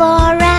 forever.